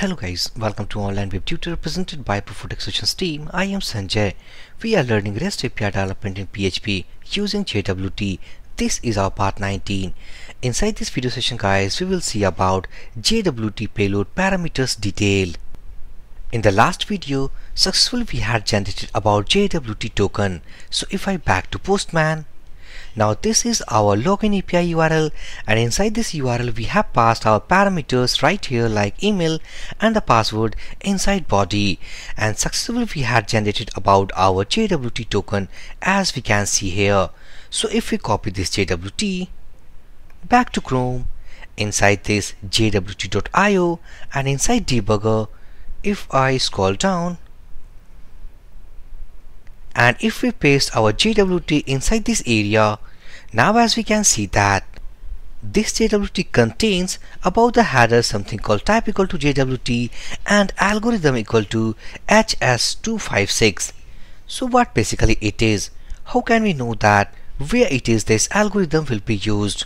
Hello guys, welcome to Online Web Tutor presented by Profotex Solutions team. I am Sanjay. We are learning REST API development in PHP using JWT. This is our part 19. Inside this video session guys, we will see about JWT payload parameters detail. In the last video, successfully we had generated about JWT token. So if I back to Postman, now this is our login API URL and inside this URL we have passed our parameters right here like email and the password inside body and successfully we had generated about our JWT token as we can see here. So if we copy this JWT back to Chrome inside this jwt.io and inside debugger if I scroll down and if we paste our JWT inside this area now as we can see that this JWT contains about the header something called type equal to JWT and algorithm equal to HS256 so what basically it is? How can we know that where it is this algorithm will be used?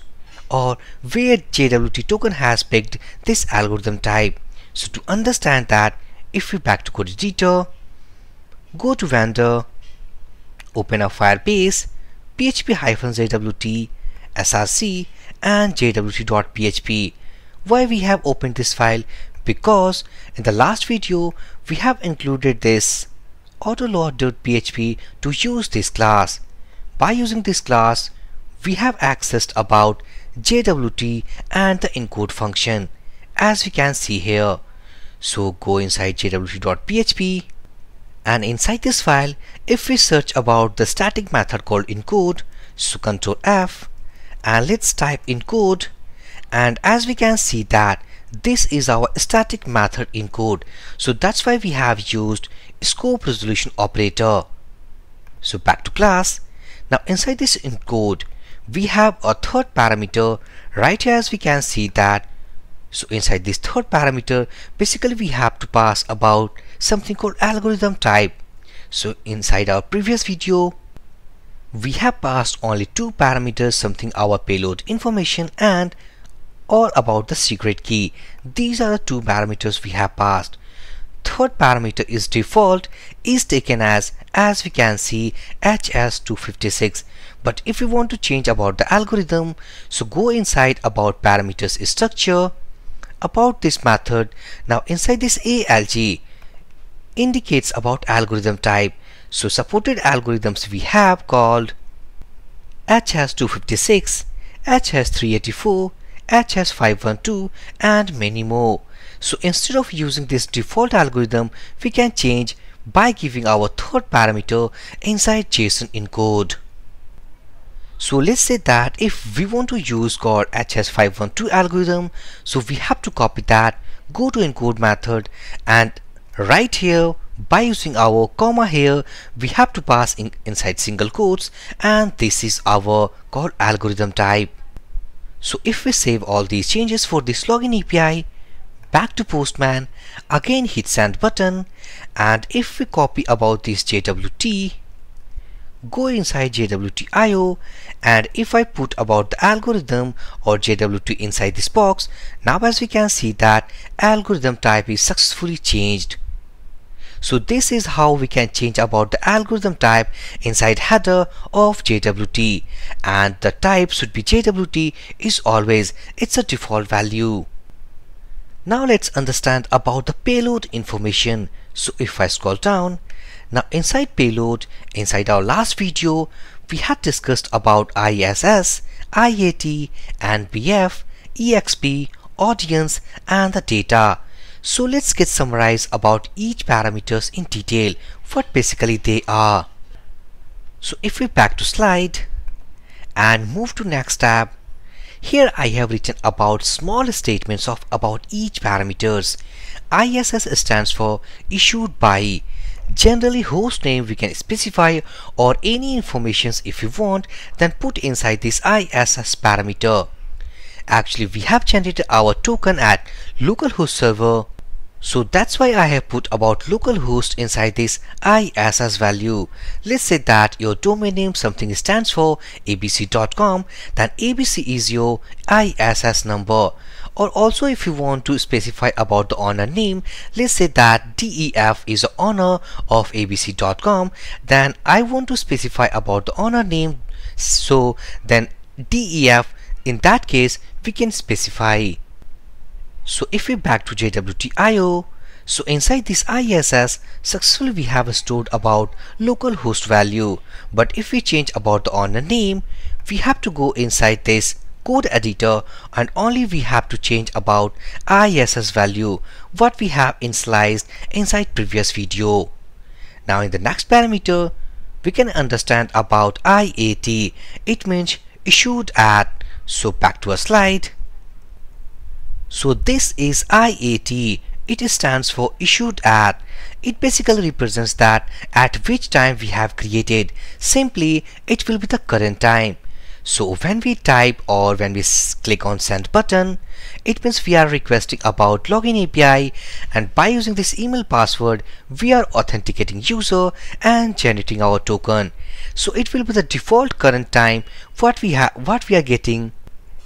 Or where JWT token has picked this algorithm type? So to understand that if we back to code editor go to vendor open a Firebase, php-jwt, src and jwt.php. Why we have opened this file? Because in the last video we have included this autoload.php to use this class. By using this class, we have accessed about JWT and the encode function as we can see here. So go inside jwt.php and inside this file if we search about the static method called encode so control F and let's type encode. And as we can see that this is our static method encode. So that's why we have used scope resolution operator. So back to class. Now inside this encode we have a third parameter. Right here as we can see that so inside this third parameter basically we have to pass about something called algorithm type. So inside our previous video we have passed only two parameters something our payload information and all about the secret key. These are the two parameters we have passed. Third parameter is default is taken as as we can see hs256 but if we want to change about the algorithm so go inside about parameters structure about this method now inside this alg indicates about algorithm type. So supported algorithms we have called HS256, HS384, HS512 and many more. So instead of using this default algorithm, we can change by giving our third parameter inside JSON encode. So let's say that if we want to use called HS512 algorithm, so we have to copy that, go to encode method and right here by using our comma here we have to pass in inside single quotes and this is our called algorithm type. So if we save all these changes for this login API back to postman again hit send button and if we copy about this JWT go inside JWT.io and if I put about the algorithm or JWT inside this box now as we can see that algorithm type is successfully changed so this is how we can change about the algorithm type inside header of JWT and the type should be JWT is always it's a default value. Now let's understand about the payload information. So if I scroll down, now inside payload, inside our last video, we had discussed about ISS, IAT, NBF, EXP, audience, and the data. So let's get summarize about each parameters in detail, what basically they are. So if we back to slide and move to next tab, here I have written about small statements of about each parameters. ISS stands for issued by. Generally host name we can specify or any informations if you want then put inside this ISS parameter. Actually we have generated our token at localhost server So that's why I have put about localhost inside this ISS value. Let's say that your domain name something stands for abc.com then abc is your ISS number. Or also if you want to specify about the owner name let's say that DEF is the owner of abc.com then I want to specify about the owner name. So then DEF in that case we can specify so if we back to JWT-IO, so inside this ISS, successfully we have stored about local host value. But if we change about the owner name, we have to go inside this code editor and only we have to change about ISS value what we have initialized inside previous video. Now in the next parameter, we can understand about IAT. It means issued at. So back to a slide. So this is IAT. It stands for issued at. It basically represents that at which time we have created. Simply, it will be the current time. So when we type or when we click on send button, it means we are requesting about login API and by using this email password, we are authenticating user and generating our token. So it will be the default current time what we have what we are getting.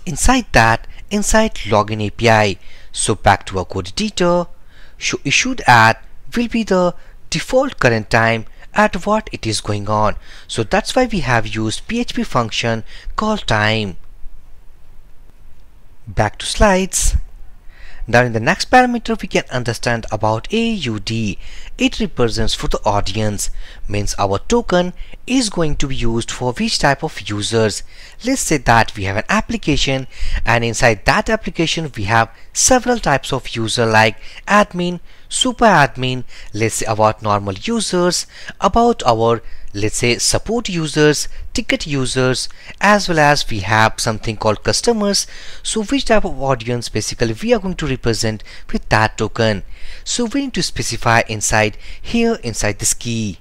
Inside that, inside login API. So back to our code editor, show issued at will be the default current time at what it is going on. So that's why we have used PHP function call time. Back to slides. Now in the next parameter we can understand about AUD. It represents for the audience, means our token is going to be used for which type of users. Let's say that we have an application and inside that application we have several types of user like admin, super admin, let's say about normal users, about our let's say support users, ticket users, as well as we have something called customers. So which type of audience basically we are going to represent with that token. So we need to specify inside here inside this key.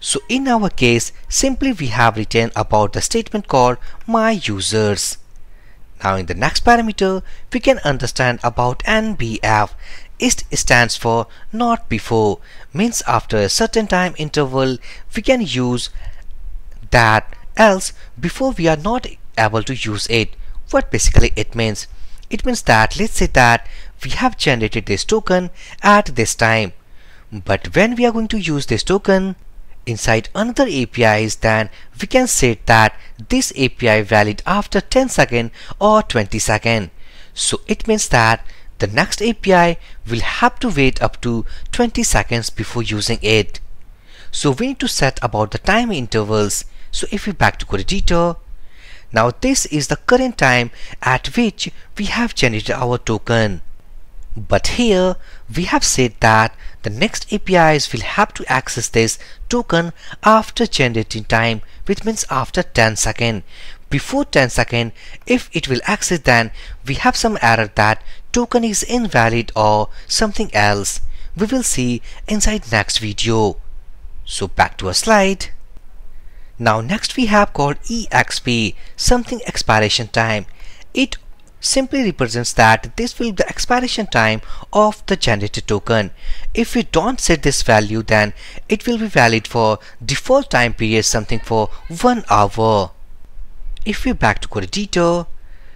So in our case, simply we have written about the statement called my users. Now in the next parameter, we can understand about NBF. It stands for not before, means after a certain time interval we can use that else before we are not able to use it. What basically it means? It means that let's say that we have generated this token at this time. But when we are going to use this token inside another APIs then we can set that this API valid after 10 second or 20 second. So it means that the next API will have to wait up to 20 seconds before using it. So we need to set about the time intervals. So if we back to code editor, now this is the current time at which we have generated our token. But here we have said that the next APIs will have to access this token after generating time which means after 10 second. Before 10 second if it will access then we have some error that token is invalid or something else. We will see inside next video. So back to our slide. Now next we have called EXP something expiration time. It simply represents that this will be the expiration time of the generated token. If we don't set this value then it will be valid for default time period something for 1 hour. If we back to code editor,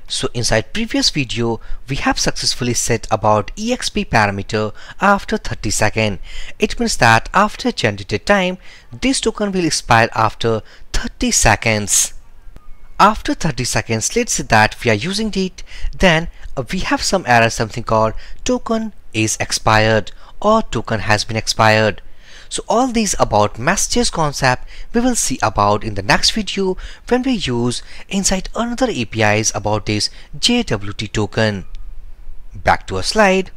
so inside previous video we have successfully set about exp parameter after 30 second. It means that after generated time this token will expire after 30 seconds after 30 seconds let's say that we are using it then uh, we have some error something called token is expired or token has been expired so all these about messages concept we will see about in the next video when we use inside another APIs about this JWT token. Back to a slide.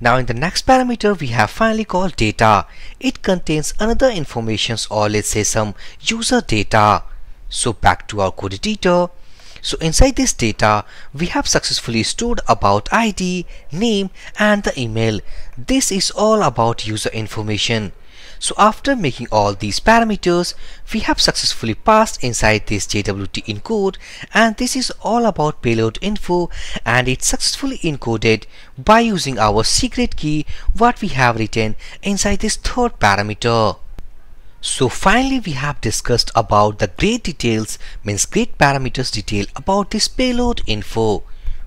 Now in the next parameter we have finally called data. It contains another informations or let's say some user data. So back to our code editor. So inside this data, we have successfully stored about ID, name and the email. This is all about user information. So after making all these parameters, we have successfully passed inside this JWT encode and this is all about payload info and it's successfully encoded by using our secret key what we have written inside this third parameter. So finally we have discussed about the great details means great parameters detail about this payload info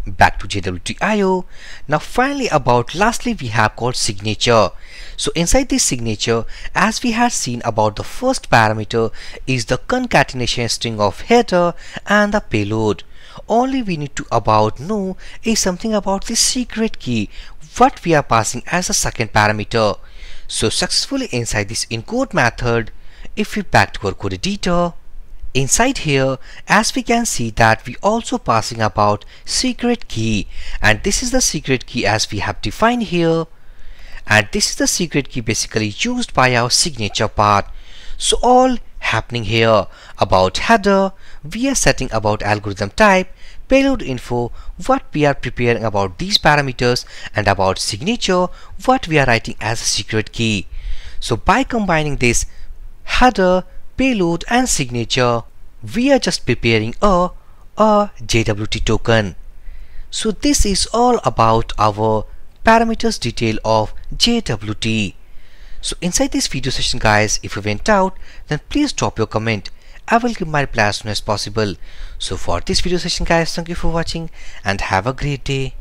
back to JWT-IO. Now finally about lastly we have called signature. So inside this signature as we had seen about the first parameter is the concatenation string of header and the payload. Only we need to about know is something about the secret key what we are passing as a second parameter. So successfully inside this encode method if we back to our code editor Inside here, as we can see that we also passing about secret key and this is the secret key as we have defined here and this is the secret key basically used by our signature part. So all happening here about header, we are setting about algorithm type, payload info, what we are preparing about these parameters and about signature, what we are writing as a secret key. So by combining this header, payload and signature, we are just preparing a, a JWT token. So this is all about our parameters detail of JWT. So inside this video session guys, if you went out, then please drop your comment. I will give my reply as soon as possible. So for this video session guys, thank you for watching and have a great day.